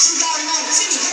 是大人的